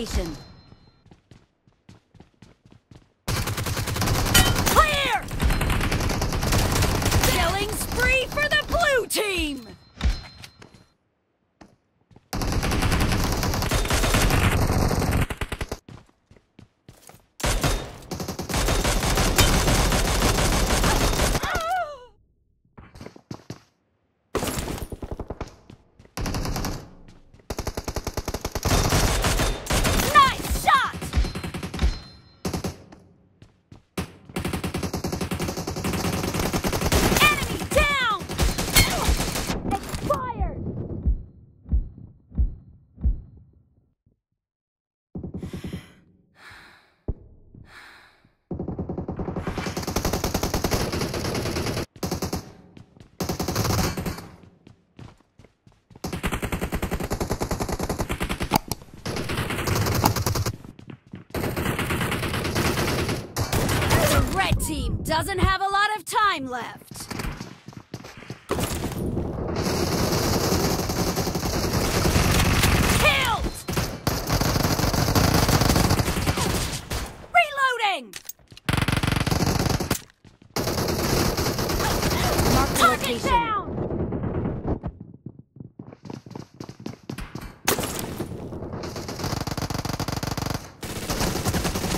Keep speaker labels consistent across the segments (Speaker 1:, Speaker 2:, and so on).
Speaker 1: location. Clear! Killing spree for the blue team! Nice shot! Enemy down! Expired! The red team doesn't have a lot of time left. Killed! Reloading! Target down!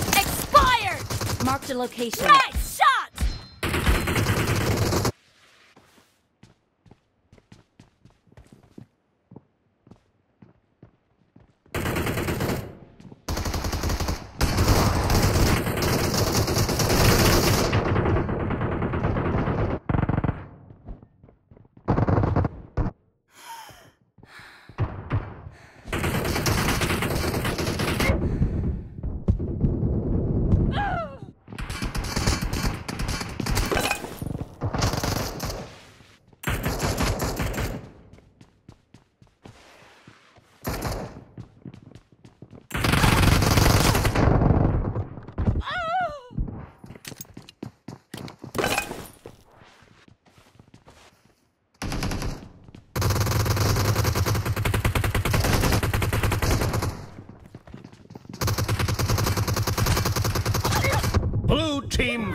Speaker 1: Expired!
Speaker 2: Marked a location.
Speaker 1: Nice shot!
Speaker 3: Blue team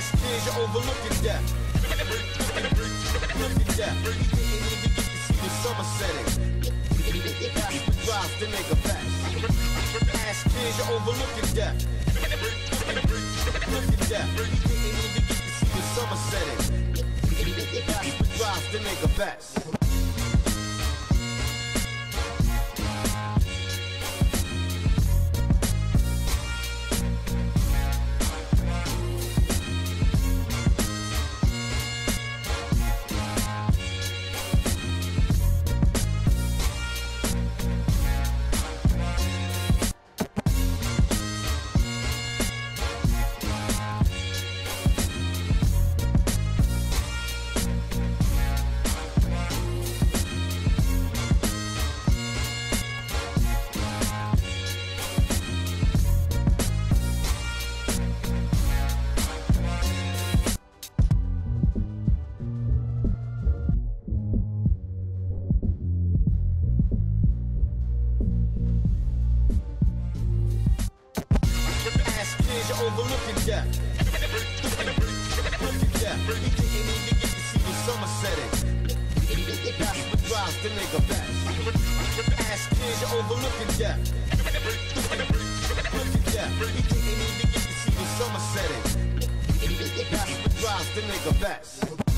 Speaker 4: Ass kids, you're overlooking death. Look at that. You didn't even get to see the summer setting. Drives the nigga best. Ass kids, you're overlooking death. Look at that. You didn't even get to see the summer setting. Drives the nigga best. Overlooking that. You didn't even get to see the summer setting. That's what drives the nigga best. Ass kids, you're overlooking death. Look at that. You didn't even get to see the summer setting. That's what drives the nigga best.